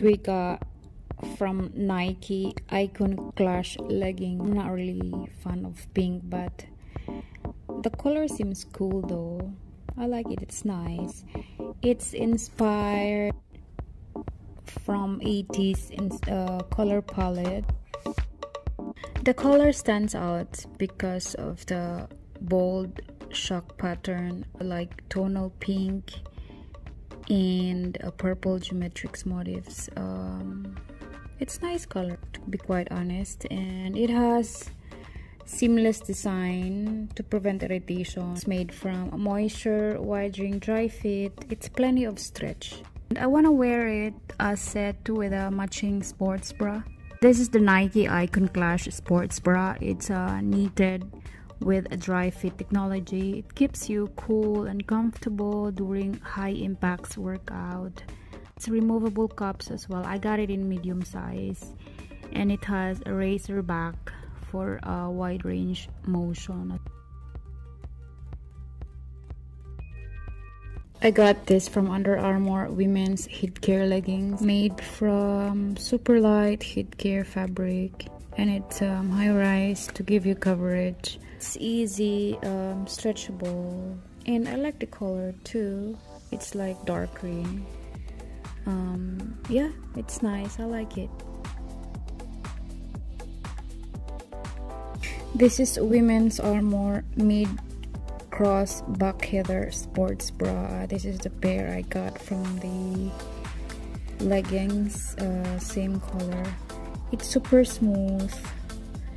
we got from Nike Icon Clash legging. I'm not really fan of pink, but the color seems cool though. I like it, it's nice. It's inspired from 80s in, uh, color palette. The color stands out because of the bold shock pattern like tonal pink and a purple geometric motifs. Um, it's nice color to be quite honest and it has seamless design to prevent irritation. It's made from moisture widening Dri-FIT. It's plenty of stretch. And i want to wear it as set with a matching sports bra. This is the nike icon clash sports bra. It's uh, knitted with a Dri-FIT technology. It keeps you cool and comfortable during high impacts workout. It's removable cups as well. I got it in medium size and it has a razor back for a wide range motion. I got this from Under Armour women's HeatGear leggings made from super light HeatGear fabric and it's um, high rise to give you coverage. It's easy um, stretchable and I like the color too. It's like dark green. Um, yeah it's nice. I like it. This is women's Armour mid cross back heather sports bra. This is the pair I got from the leggings uh, same color it's super smooth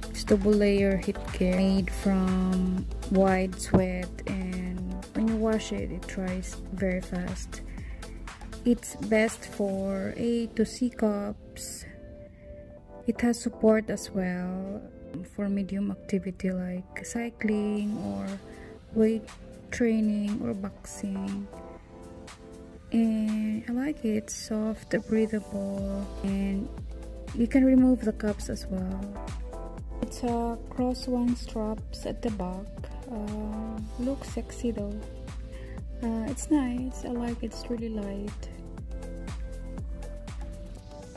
it's double layer HeatGear made from wide sweat and when you wash it it dries very fast it's best for A to C cups. It has support as well for medium activity like cycling or weight training or boxing. And I like it, soft, breathable, and you can remove the cups as well. It's a cross one straps at the back. Uh, looks sexy though. Uh, it's nice. I like it. It's really light.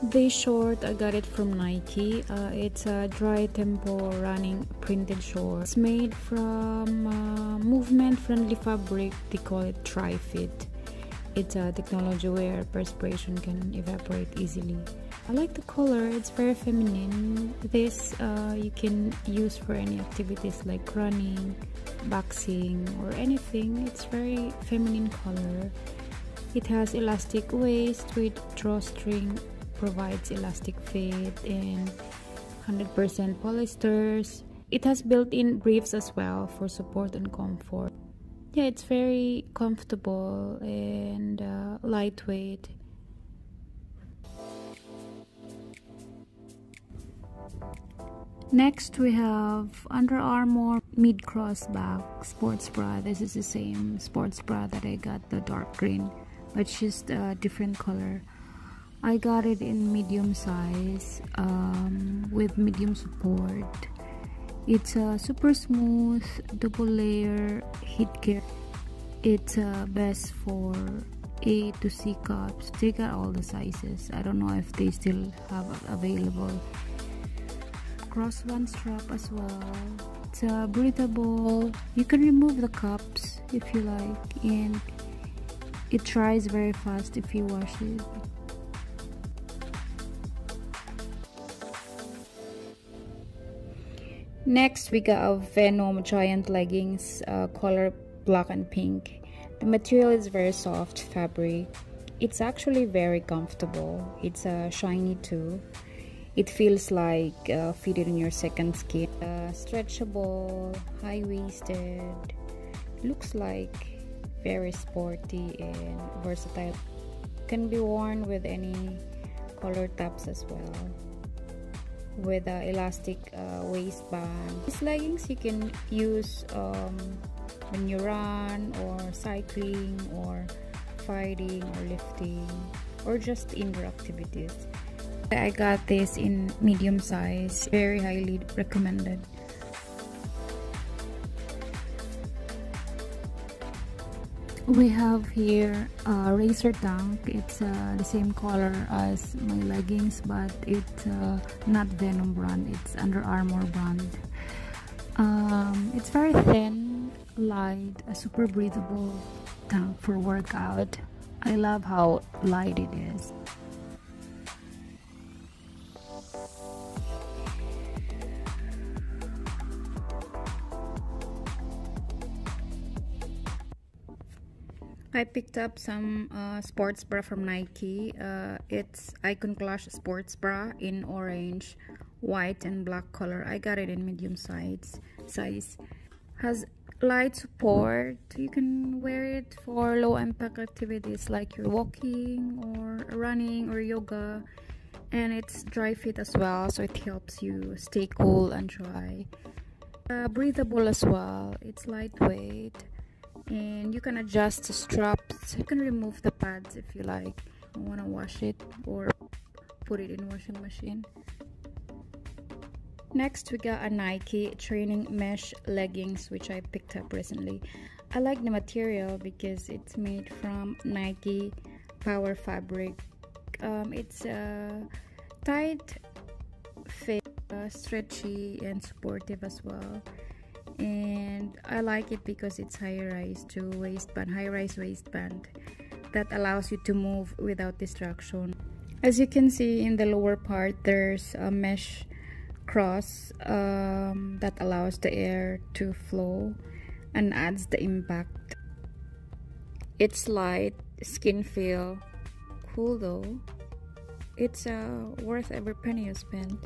This short, I got it from Nike. Uh, it's a dry tempo running printed short. It's made from uh, movement-friendly fabric. They call it Tri-Fit. It's a technology where perspiration can evaporate easily. I like the color. It's very feminine. This uh, you can use for any activities like running, boxing, or anything. It's very feminine color. It has elastic waist with drawstring provides elastic fit and 100% polyesters. It has built-in briefs as well for support and comfort. Yeah, it's very comfortable and uh, lightweight. Next we have Under Armour mid cross back sports bra. This is the same sports bra that I got the dark green, but just a different color. I got it in medium size um, with medium support. It's a super smooth double layer HeatGear. It's uh, best for A to C cups. They got all the sizes. I don't know if they still have available. Cross one strap as well. It's uh, breathable. You can remove the cups if you like and it dries very fast if you wash it. Next, we got a Venum Giant Leggings, uh, color black and pink. The material is very soft fabric. It's actually very comfortable. It's uh, shiny too. It feels like uh, fitted in your second skin. Uh, stretchable, high-waisted. Looks like very sporty and versatile. Can be worn with any color tops as well with a elastic uh, waistband these leggings you can use um, when you run or cycling or fighting or lifting or just indoor activities I got this in medium size very highly recommended. We have here a racer tank. it's uh, the same color as my leggings but it's uh, not Venum brand. It's under armour brand. Um, it's very thin light a super breathable tank for workout. I love how light it is I picked up some uh, sports bra from Nike. Uh, it's Icon Clash sports bra in orange, white, and black color. I got it in medium size. Size has light support. You can wear it for low impact activities like you're walking or running or yoga. And it's Dri-FIT as well, so it helps you stay cool and dry. Uh, breathable as well. It's lightweight and you can adjust the straps. You can remove the pads if you like. You want to wash it or put it in washing machine. Next we got a nike training mesh leggings which i picked up recently. I like the material because it's made from nike power fabric. Um, it's a uh, tight fit uh, stretchy and supportive as well and I like it because it's high rise to waistband high rise waistband that allows you to move without distraction. As you can see in the lower part there's a mesh cross um, that allows the air to flow and adds the impact. It's light skin feel cool though. It's uh, worth every penny you spend